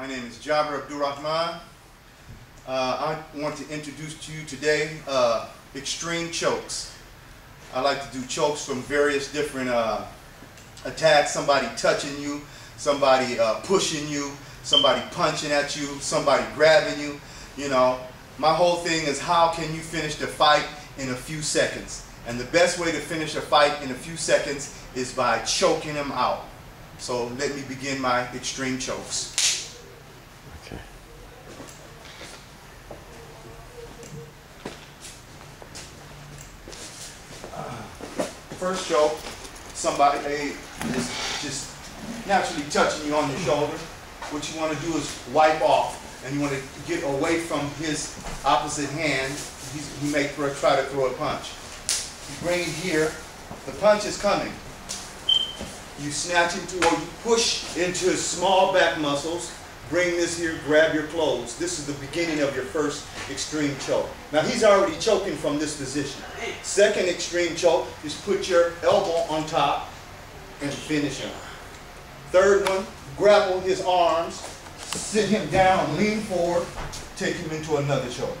My name is Jaber Abdurrahman. Uh, I want to introduce to you today uh, extreme chokes. I like to do chokes from various different uh, attacks, somebody touching you, somebody uh, pushing you, somebody punching at you, somebody grabbing you, you know. My whole thing is how can you finish the fight in a few seconds? And the best way to finish a fight in a few seconds is by choking them out. So let me begin my extreme chokes. First show, somebody is just naturally touching you on your shoulder. What you want to do is wipe off, and you want to get away from his opposite hand. He's, he may try to throw a punch. You bring it here. The punch is coming. You snatch into or you push into his small back muscles. Bring this here, grab your clothes. This is the beginning of your first extreme choke. Now he's already choking from this position. Second extreme choke is put your elbow on top and finish him. Third one, grapple his arms, sit him down, lean forward, take him into another choke.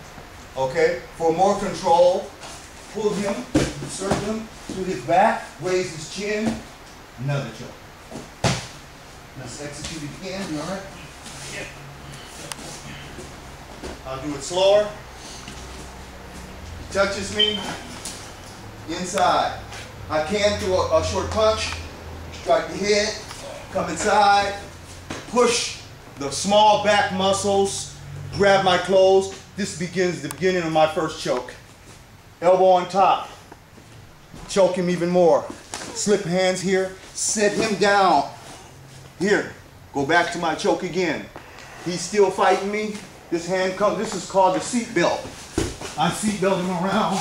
Okay? For more control, pull him, insert him to his back, raise his chin, another choke. Let's execute again, alright? I'll do it slower. He touches me, inside. I can throw a, a short punch, strike the head, come inside, push the small back muscles, grab my clothes. This begins the beginning of my first choke. Elbow on top, choke him even more. Slip hands here, sit him down. Here, go back to my choke again. He's still fighting me. This hand comes, this is called the seat belt. I seat belt him around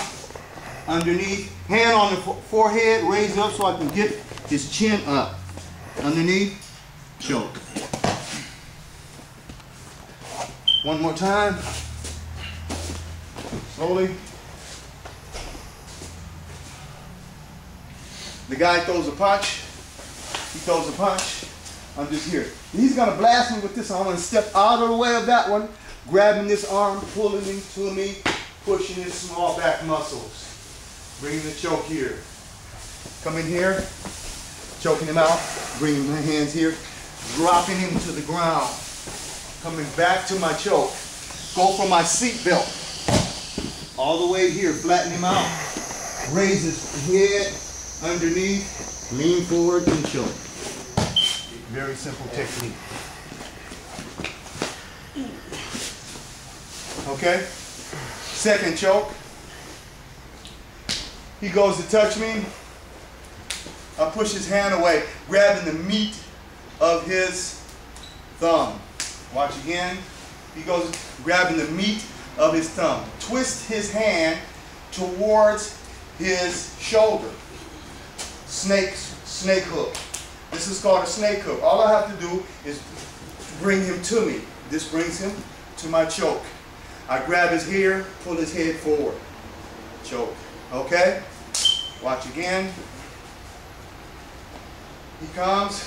underneath. Hand on the forehead, raise up so I can get his chin up. Underneath, choke. One more time. Slowly. The guy throws a punch. He throws a punch. I'm just here. He's gonna blast me with this. I'm gonna step out of the way of that one, grabbing this arm, pulling him to me, pushing his small back muscles. Bringing the choke here. Come in here, choking him out, bringing my hands here, dropping him to the ground. Coming back to my choke. Go for my seat belt. All the way here, flatten him out. Raise his head underneath, lean forward and choke. Very simple technique. Okay? Second choke. He goes to touch me. I push his hand away, grabbing the meat of his thumb. Watch again. He goes grabbing the meat of his thumb. Twist his hand towards his shoulder. Snake, snake hook. This is called a snake hook. All I have to do is bring him to me. This brings him to my choke. I grab his hair, pull his head forward. Choke. Okay? Watch again. He comes.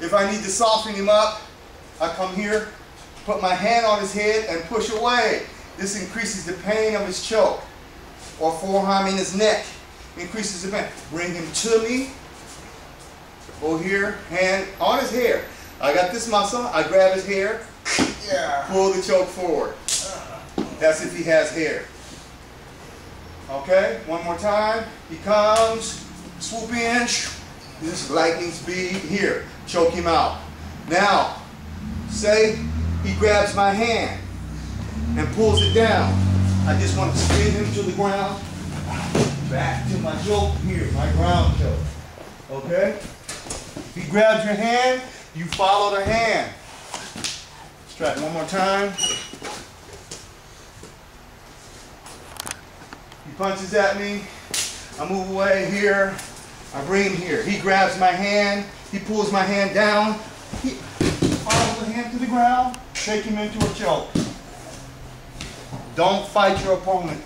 If I need to soften him up, I come here, put my hand on his head and push away. This increases the pain of his choke or forearm in his neck. Increases the pain. Bring him to me. Go here, hand on his hair. I got this muscle. I grab his hair. Yeah. Pull the choke forward. That's if he has hair. Okay, one more time. He comes, swoop in. This lightning speed here. Choke him out. Now, say he grabs my hand and pulls it down. I just want to spin him to the ground. Back to my choke here, my ground choke. Okay? He grabs your hand, you follow the hand. Let's try it one more time. He punches at me. I move away here. I bring him here. He grabs my hand. He pulls my hand down. He follows the hand to the ground. Take him into a choke. Don't fight your opponent.